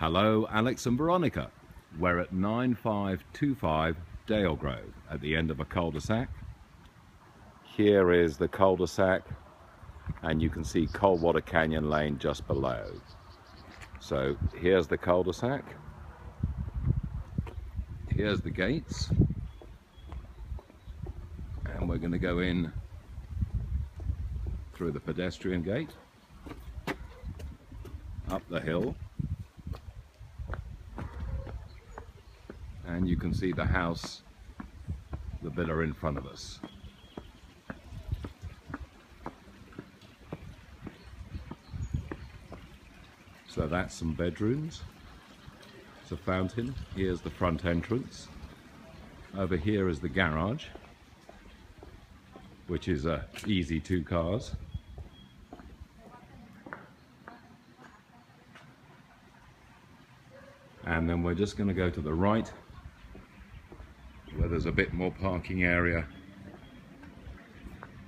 Hello, Alex and Veronica. We're at 9525 Dalegrove at the end of a cul-de-sac. Here is the cul-de-sac and you can see Coldwater Canyon Lane just below. So here's the cul-de-sac. Here's the gates. And we're going to go in through the pedestrian gate, up the hill, and you can see the house, the villa in front of us. So that's some bedrooms. It's a fountain. Here's the front entrance. Over here is the garage, which is a easy two cars. And then we're just going to go to the right, where there's a bit more parking area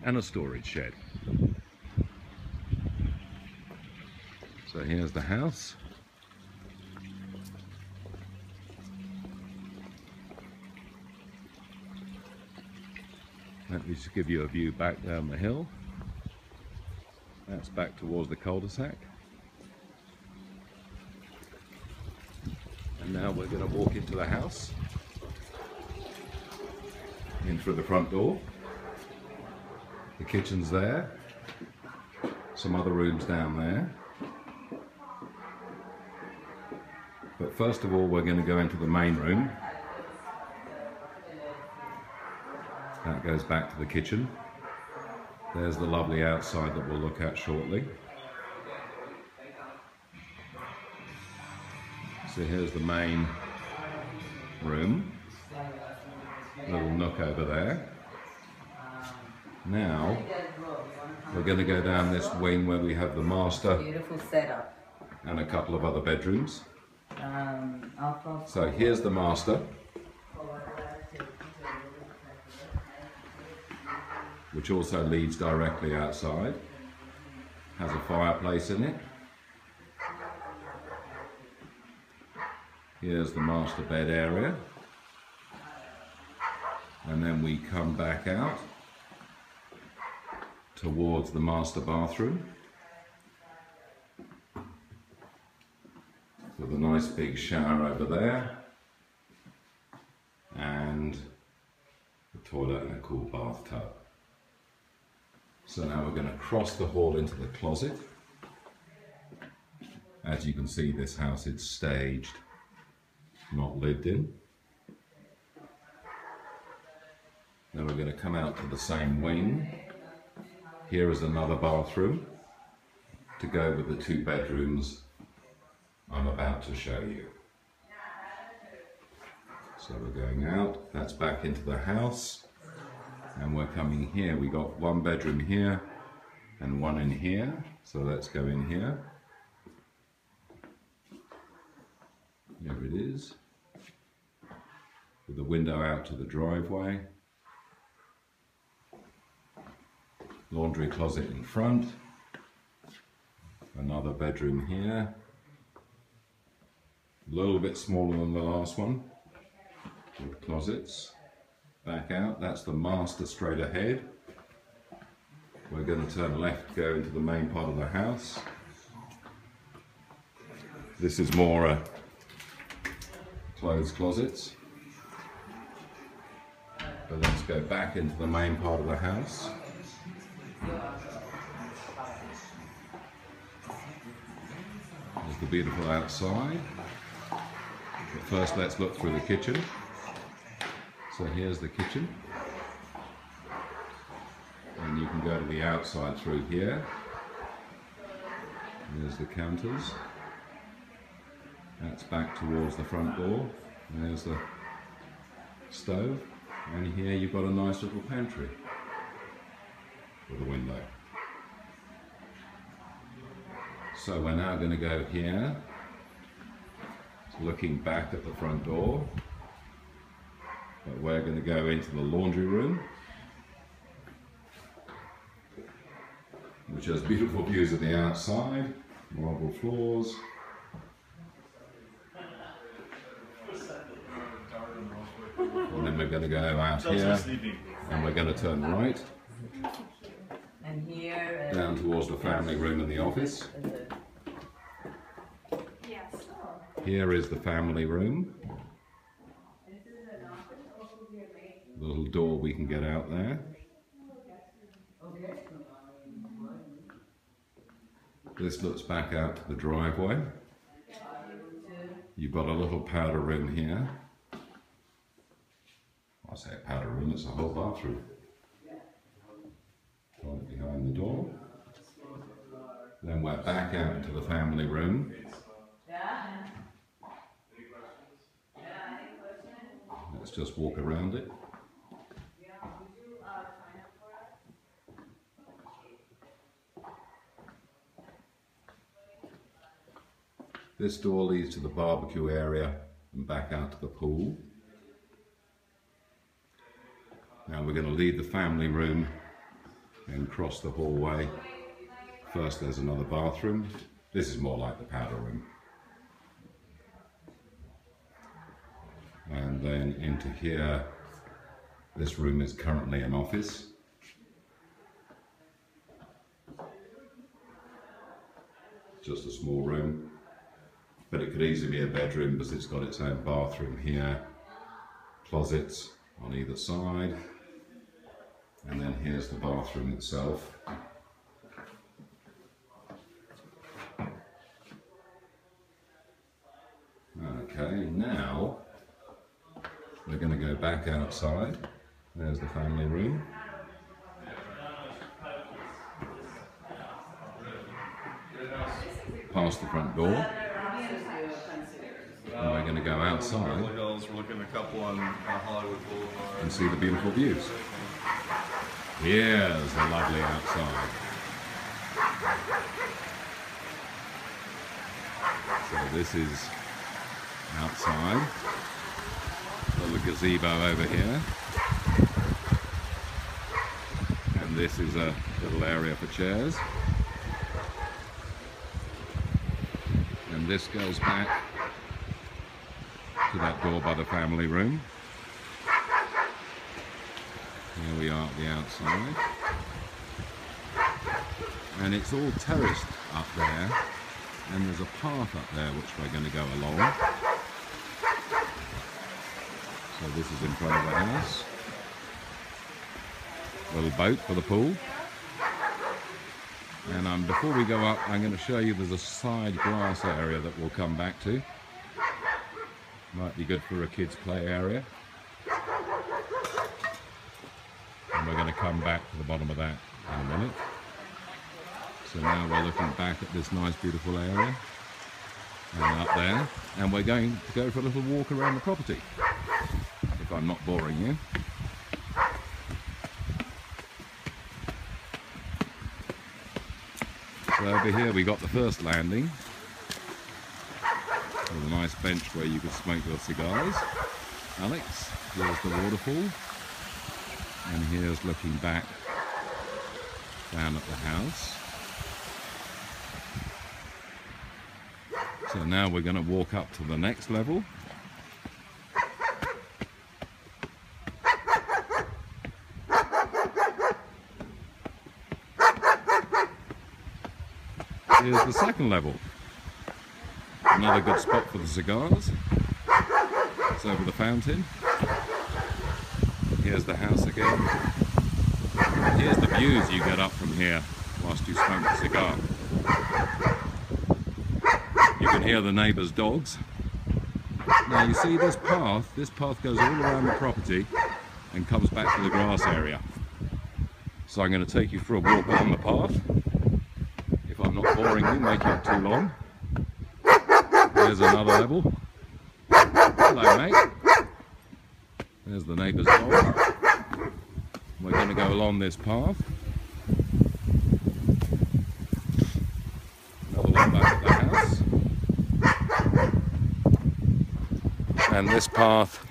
and a storage shed. So here's the house. Let me just give you a view back down the hill. That's back towards the cul-de-sac. And now we're going to walk into the house. In through the front door. The kitchen's there. Some other rooms down there. But first of all, we're going to go into the main room. That goes back to the kitchen. There's the lovely outside that we'll look at shortly. So here's the main room. Little nook over there. Now, we're going to go down this wing where we have the master Beautiful setup. and a couple of other bedrooms. Um. So here's the master. Which also leads directly outside. Has a fireplace in it. Here's the master bed area. And then we come back out towards the master bathroom. with a nice big shower over there and a toilet and a cool bathtub. So now we're going to cross the hall into the closet. As you can see this house is staged, not lived in. Then we're going to come out to the same wing. Here is another bathroom to go with the two bedrooms I'm about to show you. So we're going out, that's back into the house, and we're coming here. We got one bedroom here and one in here, so let's go in here. There it is, with the window out to the driveway. Laundry closet in front, another bedroom here, a little bit smaller than the last one. With closets. Back out. That's the master straight ahead. We're going to turn left go into the main part of the house. This is more uh, clothes closets. But let's go back into the main part of the house the beautiful outside but first let's look through the kitchen. So here's the kitchen. And you can go to the outside through here. There's the counters. That's back towards the front door. There's the stove. And here you've got a nice little pantry with a window. So we're now going to go here, looking back at the front door. But we're going to go into the laundry room, which has beautiful views of the outside, marble floors. And then we're going to go out here, and we're going to turn right. And here, uh, down towards the family room and the office. Here is the family room. Little door we can get out there. This looks back out to the driveway. You've got a little powder room here. I say a powder room, it's a whole bathroom. Right behind the door. Then we're back out to the family room. Just walk around it. This door leads to the barbecue area and back out to the pool. Now we're going to leave the family room and cross the hallway. First there's another bathroom. This is more like the powder room. Then into here, this room is currently an office. Just a small room but it could easily be a bedroom because it's got its own bathroom here, closets on either side, and then here's the bathroom itself. Okay, now we're going to go back outside. There's the family room. Past the front door. And we're going to go outside Beverly Hills, we're looking at a couple on uh, and see the beautiful views. Here's the lovely outside. So this is outside. Gazebo over here. And this is a little area for chairs. And this goes back to that door by the family room. Here we are at the outside. And it's all terraced up there. And there's a path up there which we're going to go along. This is in front of the house. Little boat for the pool. And um, before we go up, I'm going to show you there's a side grass area that we'll come back to. Might be good for a kids play area. And we're going to come back to the bottom of that in a minute. So now we're looking back at this nice beautiful area. And up there. And we're going to go for a little walk around the property. I'm not boring you. So over here we got the first landing. With a nice bench where you could smoke your cigars. Alex, there's the waterfall. And here's looking back down at the house. So now we're going to walk up to the next level. Here's the second level. Another good spot for the cigars. It's over the fountain. Here's the house again. Here's the views you get up from here whilst you smoke a cigar. You can hear the neighbours' dogs. Now you see this path, this path goes all around the property and comes back to the grass area. So I'm going to take you for a walk along the path. Boring it too long. There's another level. Hello mate. There's the neighbour's dog. We're going to go along this path. Another look back at the house. And this path,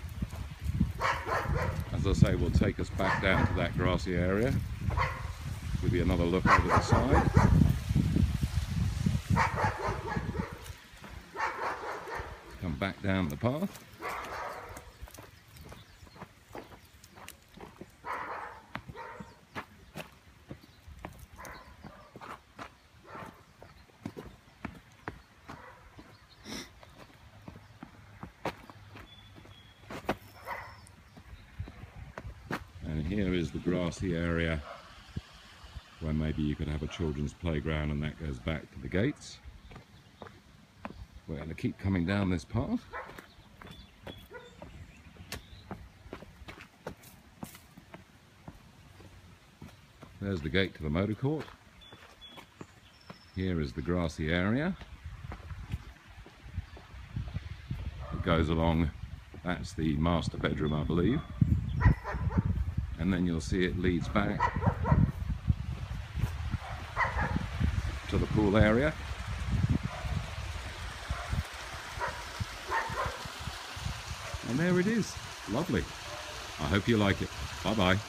as I say, will take us back down to that grassy area. Give you another look over the side. back down the path. And here is the grassy area where maybe you could have a children's playground and that goes back to the gates. We're going to keep coming down this path. There's the gate to the motor court. Here is the grassy area. It goes along, that's the master bedroom I believe. And then you'll see it leads back to the pool area. And there it is. Lovely. I hope you like it. Bye bye.